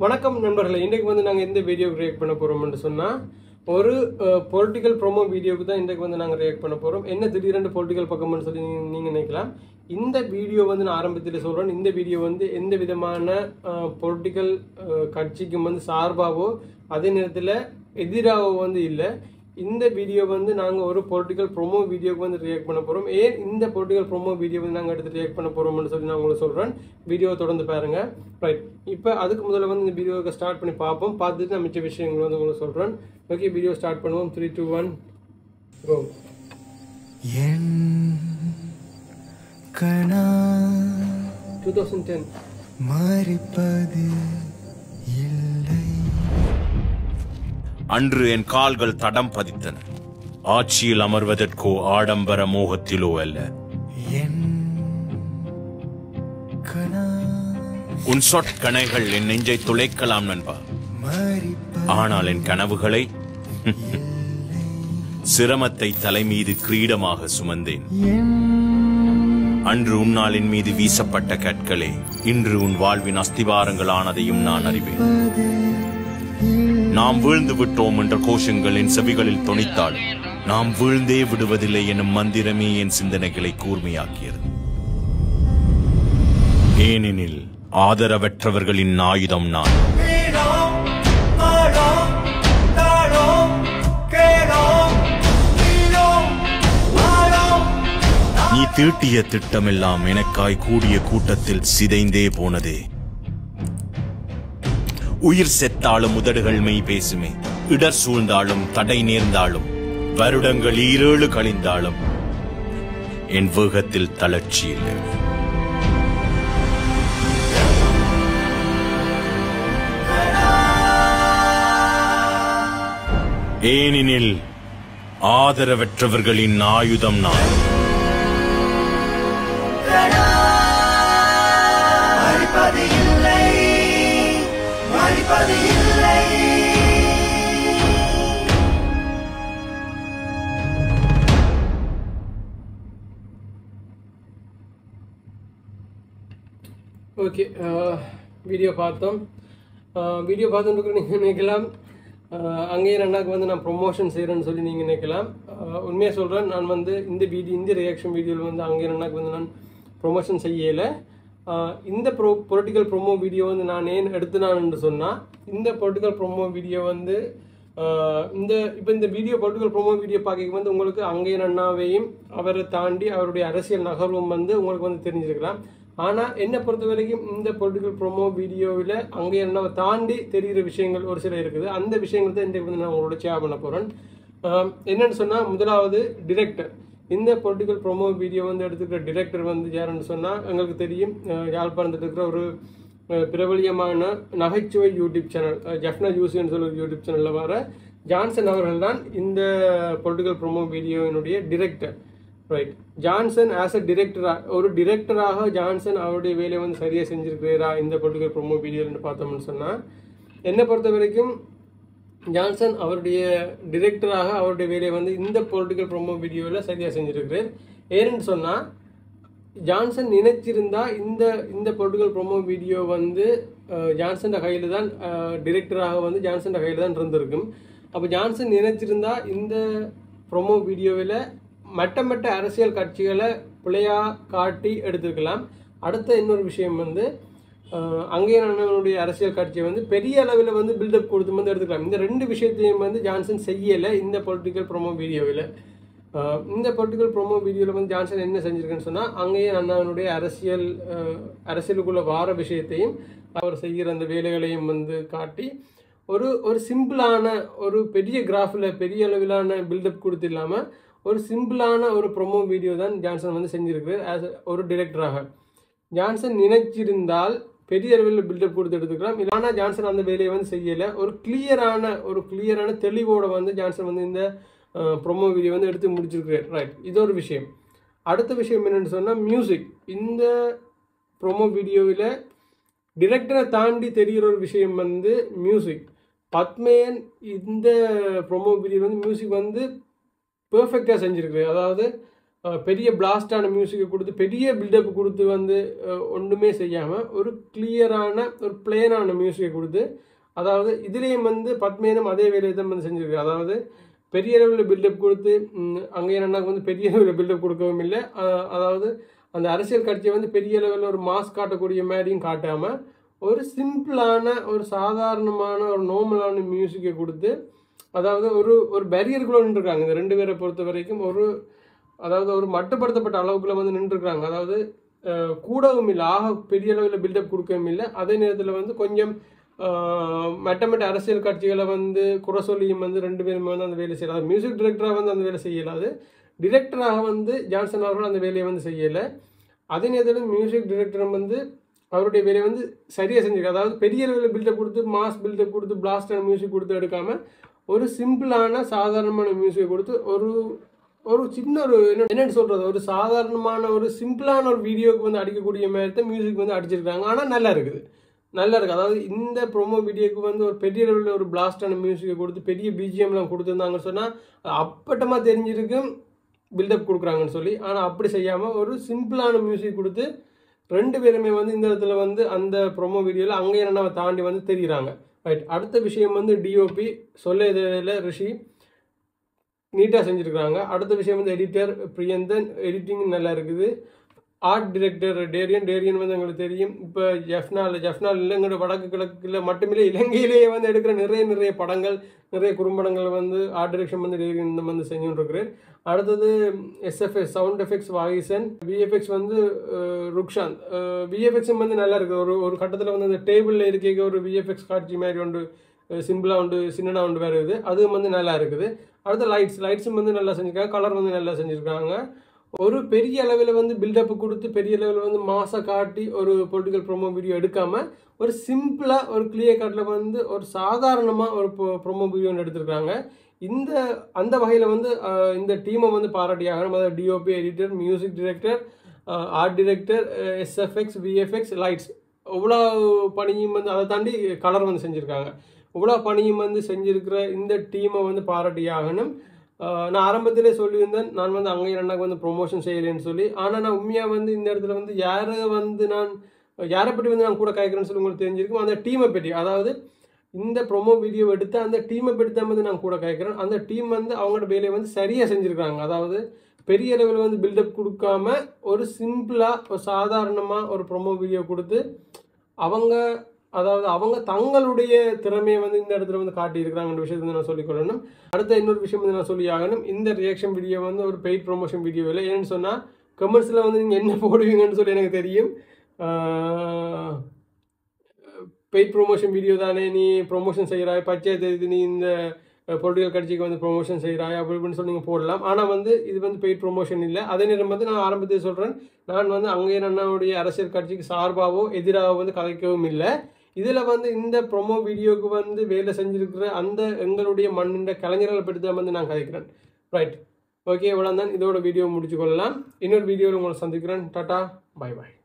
வணக்கம் நண்பர்களே இன்றைக்கு வந்து நாங்கள் எந்த வீடியோ ரியாக்ட் பண்ண போகிறோம்னு சொன்னால் ஒரு பொலிட்டிக்கல் ப்ரோமோ வீடியோவுக்கு தான் இன்றைக்கு வந்து நாங்கள் ரியாக்ட் பண்ண போகிறோம் என்ன திடீரென்று பொலிட்டிக்கல் பக்கம்னு சொல்லி நீங்கள் நினைக்கலாம். இந்த வீடியோ வந்து நான் ஆரம்பத்தில் சொல்கிறேன் இந்த வீடியோ வந்து எந்த விதமான பொலிட்டிக்கல் கட்சிக்கும் வந்து சார்பாகவோ அதே நேரத்தில் எதிராகவோ வந்து இல்லை. இந்த வீடியோ வந்து நாங்கள் ஒரு பொலிட்டிக்கல் ப்ரோமோ வீடியோக்கு வந்து ரியாக்ட் பண்ண போகிறோம் ஏன் இந்த பொலிட்டிக்கல் ப்ரோமோ வீடியோ வந்து நாங்கள் எடுத்து ரியாக்ட் பண்ண போகிறோம்னு சொல்லி நான் உங்களுக்கு சொல்கிறேன் வீடியோ தொடர்ந்து பாருங்க. ரைட் இப்போ அதுக்கு முதல்ல வந்து இந்த வீடியோவை ஸ்டார்ட் பண்ணி பார்ப்போம். பார்த்துட்டு நான் மிச்ச விஷயங்கள் வந்து உங்களுக்கு சொல்கிறேன் ஓகே வீடியோ ஸ்டார்ட் பண்ணுவோம். Three two one go two thousand ten மறிப்பது இல்லை அன்று என் கால்கள் தடம் பதித்தன. ஆட்சியில் அமர்வதற்கோ ஆடம்பர மோகத்திலோ அல்ல. உன் சொற்கணைகள் என் நெஞ்சை துளைக்கலாம் நண்பா. ஆனால் என் கனவுகளை சிரமத்தை தலைமீது கிரீடமாக சுமந்தேன். அன்று உன்னால் என் மீது வீசப்பட்ட கற்களே இன்று உன் வாழ்வின் அஸ்திவாரங்கள் ஆனதையும் நான் அறிவேன். நாம் வீழ்ந்து விட்டோம் என்ற கோஷங்கள் என் செவிகளில் தொனித்தாள் நாம் வீழ்ந்தே விடுவதில்லை எனும் மந்திரமே என் சிந்தனைகளை கூர்மையாக்கியது. ஏனெனில் ஆதரவற்றவர்களின் ஆயுதம் நான். நீ தீட்டிய திட்டமெல்லாம் எனக்காய் கூடிய கூட்டத்தில் சிதைந்தே போனதே. உயிர் செத்தாலும் உதடுகள் மெய் பேசுமே. இடர் சூழ்ந்தாலும் தடை நேர்ந்தாலும் வருடங்கள் ஈரேழு கழிந்தாலும் என் வேகத்தில் தளர்ச்சி இல்லை. ஏனெனில் ஆதரவற்றவர்களின் ஆயுதம் நான். ஓகே வீடியோ பார்த்தோம். வீடியோ பார்த்துட்டு நீங்கள் நினைக்கலாம். அஹ், அங்கேயே ரெண்டாக்கு வந்து நான் ப்ரொமோஷன் செய்கிறேன்னு சொல்லி நீங்கள் நினைக்கலாம். உண்மையாக சொல்கிறேன் நான் வந்து இந்த வீடியோ இந்த ரியாக்ஷன் வீடியோவில் வந்து அங்கேயே ரெண்டாக்கு வந்து நான் ப்ரொமோஷன் செய்யலை. இந்த ப்ரோ பொலிட்டிக்கல் ப்ரோமோ வீடியோ வந்து நான் ஏன் எடுத்துனான்னு சொன்னால் இந்த பொலிட்டிக்கல் ப்ரோமோ வீடியோ வந்து இந்த இப்போ இந்த வீடியோ பொலிட்டிக்கல் ப்ரோமோ வீடியோ பார்க்க வந்து உங்களுக்கு அங்கே அண்ணாவையும் அவரை தாண்டி அவருடைய அரசியல் நகர்வும் வந்து உங்களுக்கு வந்து தெரிஞ்சிருக்கலாம். ஆனால் என்னை பொறுத்த வரைக்கும் இந்த பொலிட்டிக்கல் ப்ரோமோ வீடியோவில் அங்கே என்ன தாண்டி தெரிகிற விஷயங்கள் ஒரு சில இருக்குது. அந்த விஷயங்கள் தான் இன்றைக்கு வந்து நான் உங்களோட ஷேர் பண்ண போகிறேன் என்னன்னு சொன்னால் முதலாவது டிரெக்டர் இந்த பொலிட்டிக்கல் ப்ரோமோ வீடியோ வந்து எடுத்துக்கிற டிரெக்டர் வந்து யாருன்னு சொன்னால் எங்களுக்கு தெரியும் யாழ்ப்பாணத்தில் இருக்கிற ஒரு பிரபலியமான நகைச்சுவை யூடியூப் சேனல் ஜஃப்னா ஜூசின்னு சொல்லி ஒரு யூடியூப் சேனலில் வர ஜான்சன் அவர்கள் தான் இந்த political promo வீடியோவினுடைய director right Johnson as a டிரெக்டராக ஒரு டிரெக்டராக ஜான்சன் அவருடைய வேலையை வந்து சரியாக செஞ்சிருக்கிறாரா இந்த பொலிட்டிக்கல் ப்ரோமோ வீடியோன்னு பார்த்தோம்னு சொன்னால் என்னை பொறுத்த வரைக்கும் ஜான்சன் அவருடைய டிரெக்டராக அவருடைய வேலையை வந்து இந்த பொலிட்டிக்கல் ப்ரோமோ வீடியோவில் சரியாக செஞ்சுருக்கிறார். ஏன்னு சொன்னால் ஜான்சன் நினைச்சிருந்தா இந்த இந்த பொலிட்டிக்கல் ப்ரோமோ வீடியோ வந்து ஜான்சன் கையில் தான் டிரெக்டராக வந்து ஜான்சன் கையில் தான் இருந்திருக்கும். அப்போ ஜான்சன் நினைச்சிருந்தா இந்த ப்ரோமோ வீடியோவில் மட்ட மட்ட அரசியல் கட்சிகளை பிள்ளையாக காட்டி எடுத்திருக்கலாம். அடுத்த இன்னொரு விஷயம் வந்து அஹ், அங்கே அண்ணனுடைய அரசியல் கட்சியை வந்து பெரிய அளவில் வந்து பில்டப் கொடுத்து வந்து எடுத்துக்கலாம். இந்த ரெண்டு விஷயத்தையும் வந்து ஜான்சன் செய்யலை இந்த பொலிட்டிக்கல் ப்ரோமோ வீடியோவில் இந்த பொலிட்டிக்கல் ப்ரோமோ வீடியோவில் வந்து ஜான்சன் என்ன செஞ்சிருக்குன்னு சொன்னால் அங்கேயே அண்ணாவினுடைய அரசியல் அரசியலுக்குள்ளே அரசியலுக்குள்ள வார விஷயத்தையும் அவர் செய்கிற அந்த வேலைகளையும் வந்து காட்டி ஒரு ஒரு சிம்பிளான ஒரு பெரிய கிராஃபில் பெரிய அளவிலான பில்டப் கொடுத்து இல்லாமல் ஒரு சிம்பிளான ஒரு ப்ரோமோ வீடியோ தான் ஜான்சன் வந்து செஞ்சிருக்கிறார் ஆஸ் ஒரு டிரெக்டராக ஜான்சன் நினைச்சிருந்தால் பெரிய அளவில் பில்டப் கொடுத்து எடுத்துக்கலாம். இல்லைனா ஜான்சன் அந்த வேலையை வந்து செய்யலை. ஒரு கிளியரான ஒரு கிளியரான தெளிவோடு வந்து ஜான்சன் வந்து இந்த ப்ரோமோ வீடியோ வந்து எடுத்து முடிச்சிருக்கிறேன் ரைட் இது ஒரு விஷயம். அடுத்த விஷயம் என்னென்னு சொன்னால் மியூசிக் இந்த ப்ரோமோ வீடியோவில் டிரெக்டரை தாண்டி தெரிகிற ஒரு விஷயம் வந்து மியூசிக் பத்மையன் இந்த ப்ரோமோ வீடியோ வந்து மியூசிக் வந்து பெர்ஃபெக்டாக செஞ்சுருக்கு அதாவது பெரிய பிளாஸ்டான மியூசிக்கை கொடுத்து பெரிய பில்டப் கொடுத்து வந்து ஒன்றுமே செய்யாமல் ஒரு கிளியரான ஒரு பிளேனான மியூசிக்கை கொடுத்து அதாவது இதுலேயும் வந்து பத்மேனம் அதே வேலையை தான் வந்து செஞ்சுருக்கு அதாவது பெரிய அளவில் பில்டப் கொடுத்து அங்கே அண்ணாக்கு வந்து பெரிய அளவில் பில்டப் கொடுக்கவும் இல்லை. அதாவது அந்த அரசியல் கட்சியை வந்து பெரிய லெவலில் ஒரு மாஸ் காட்டக்கூடிய மாதிரியும் காட்டாமல் ஒரு சிம்பிளான ஒரு சாதாரணமான ஒரு நார்மலான மியூசிக்கை கொடுத்து அதாவது ஒரு ஒரு பேரியருக்குள்ளே நின்றுருக்காங்க. இந்த ரெண்டு பேரை பொறுத்த வரைக்கும் ஒரு அதாவது ஒரு மட்டுப்படுத்தப்பட்ட அளவுக்குள்ள வந்து நின்றுருக்காங்க அதாவது கூடவும் இல்லை ஆக பெரிய அளவில் பில்டப் கொடுக்கவும் இல்லை. அதே நேரத்தில் வந்து கொஞ்சம் மட்டமட்ட அரசியல் கட்சிகளை வந்து குறை சொல்லியும் வந்து ரெண்டு பேருமே வந்து அந்த வேலை செய்யலாம் மியூசிக் டிரெக்டராக வந்து அந்த வேலை செய்யலாது டிரெக்டராக வந்து ஜான்சன் அவர்கள் அந்த வேலையை வந்து செய்யலை. அதே நேரத்தில் மியூசிக் டிரெக்டரும் வந்து அவருடைய வேலையை வந்து சரியாக செஞ்சிருக்கு அதாவது பெரிய அளவில் பில்டப் கொடுத்து மாஸ் பில்டப் கொடுத்து பிளாஸ்டான மியூசிக் கொடுத்து எடுக்காமல் ஒரு சிம்பிளான சாதாரணமான மியூசிக்கை கொடுத்து ஒரு ஒரு சின்ன ஒரு என்ன என்னென்னு சொல்கிறது ஒரு சாதாரணமான ஒரு சிம்பிளான ஒரு வீடியோவுக்கு வந்து அடிக்கக்கூடிய மாதிரி தான் மியூசிக் வந்து அடிச்சிருக்காங்க. ஆனால் நல்லா இருக்குது. நல்லா இருக்குது. அதாவது இந்த ப்ரோமோ வீடியோக்கு வந்து ஒரு பெரிய லெவலில் ஒரு பிளாஸ்டான மியூசிக்கை கொடுத்து பெரிய பிஜிஎம்லாம் கொடுத்துருந்தாங்கன்னு சொன்னால் அப்பட்டமாக தெரிஞ்சிருக்கும் பில்டப் கொடுக்குறாங்கன்னு சொல்லி. ஆனால் அப்படி செய்யாமல் ஒரு சிம்பிளான மியூசிக் கொடுத்து ரெண்டு பேருமே வந்து இந்த இடத்துல வந்து அந்த ப்ரோமோ வீடியோவில் அங்கே என்னென்ன தாண்டி வந்து தெரிகிறாங்க ரைட் அடுத்த விஷயம் வந்து டிஓபி சொல்ல இதில் ரிஷி நீட்டாக செஞ்சுருக்குறாங்க. அடுத்த விஷயம் வந்து எடிட்டர் பிரியந்தன் எடிட்டிங் நல்லா இருக்குது. ஆர்ட் டிரெக்டர் டேரியன் டேரியன் வந்து எங்களுக்கு தெரியும். இப்போ ஜெஃப்னால் ஜெஃப்னால் இல்லைங்கிற வடக்கு கிழக்கில் மட்டுமில்லை இலங்கையிலேயே வந்து எடுக்கிற நிறைய நிறைய படங்கள் நிறைய குறும்படங்கள் வந்து ஆர்ட் டிரெக்ஷன் வந்து டேரியன் இந்த வந்து செஞ்சுட்டு இருக்கிறார் அடுத்தது SFS sound effects Vakisan VFX வந்து ருக்ஷாந்த். விஎஃப்எக்ஸும் வந்து நல்லா இருக்குது. ஒரு ஒரு கட்டத்தில் வந்து அந்த டேபிளில் இருக்க ஒரு விஎஃப்எக்ஸ் காட்சி மாதிரி ஒன்று சிம்பிளாக உண்டு சின்னதாக உண்டு வேறு இருக்குது அதுவும் வந்து நல்லா இருக்குது. அடுத்து லைட்ஸ் லைட்ஸும் வந்து நல்லா செஞ்சுருக்காங்க கலர் வந்து நல்லா செஞ்சுருக்காங்க. ஒரு பெரிய அளவில் வந்து பில்டப் கொடுத்து பெரிய லெவலில் வந்து மாசை காட்டி ஒரு பொலிட்டிக்கல் ப்ரோமோ வீடியோ எடுக்காமல் ஒரு சிம்பிளாக ஒரு கிளியர் கட்டில் வந்து ஒரு சாதாரணமாக ஒரு ப்ரோமோ வீடியோ ஒன்று எடுத்திருக்காங்க. இந்த அந்த வகையில் வந்து இந்த டீமை வந்து பாராட்டியாகணும் அதாவது DOP editor music director art director SFX VFX lights எவ்வளோ பணியும் வந்து அதை தாண்டி கலர் வந்து செஞ்சுருக்காங்க. இவ்வளோ பணியும் வந்து செஞ்சுருக்கிற இந்த டீமை வந்து பாராட்டியாகணும். நான் ஆரம்பத்திலே சொல்லியிருந்தேன் நான் வந்து அங்கே அண்ணாக்கு வந்து ப்ரொமோஷன் செய்யலைன்னு சொல்லி. ஆனால் நான் உண்மையாக வந்து இந்த இடத்துல வந்து யாரை வந்து நான் யாரை பற்றி வந்து நான் கூட கேட்குறேன்னு சொல்லி உங்களுக்கு தெரிஞ்சிருக்கும். அந்த டீமை பற்றி அதாவது இந்த ப்ரொமோ வீடியோ எடுத்து அந்த டீமை பற்றி தான் வந்து நான் கூட கேட்குறேன் அந்த டீம் வந்து அவங்களோட வேலையை வந்து சரியாக செஞ்சுருக்காங்க அதாவது பெரிய லெவலில் வந்து பில்டப் கொடுக்காம ஒரு சிம்பிளாக ஒரு சாதாரணமாக ஒரு ப்ரொமோ வீடியோ கொடுத்து அவங்க அதாவது அவங்க தங்களுடைய திறமையை வந்து இந்த இடத்துல வந்து காட்டியிருக்கிறாங்கன்ற விஷயத்தை வந்து நான் சொல்லிக்கொள்ளணும் அடுத்த இன்னொரு விஷயம் வந்து நான் சொல்லி ஆகணும். இந்த ரியாக்ஷன் வீடியோ வந்து ஒரு பெய்ட் ப்ரொமோஷன் வீடியோ இல்லை. ஏன்னு சொன்னால் கமெண்ட்ஸில் வந்து நீங்கள் என்ன போடுவீங்கன்னு சொல்லி எனக்கு தெரியும். பெய்ட் ப்ரொமோஷன் வீடியோ தானே நீ ப்ரொமோஷன் செய்கிறாய் பச்சை இது நீ இந்த பொலிட்டிக்கல் கட்சிக்கு வந்து ப்ரொமோஷன் செய்கிறாய் அப்படி இப்படின்னு சொல்லி நீங்கள் போடலாம். ஆனால் வந்து இது வந்து பெய்ட் ப்ரொமோஷன் இல்லை. அதே நேரம் வந்து நான் ஆரம்பத்தில் சொல்கிறேன் நான் வந்து அங்கேயே அண்ணாவுடைய அரசியல் கட்சிக்கு சார்பாகவோ எதிராகவோ வந்து கதைக்கவும் இல்லை. இதில் வந்து இந்த ப்ரொமோ வீடியோவுக்கு வந்து வேலை செஞ்சுருக்கிற அந்த எங்களுடைய மண்ணின் கலைஞர்களை பற்றி தான் வந்து நான் கதைக்கிறேன். ரைட் ஓகே இவ்வளோ தான் இதோட வீடியோ முடிச்சுக்கொள்ளலாம். இன்னொரு வீடியோவில் உங்களை சந்திக்கிறேன். Tata bye bye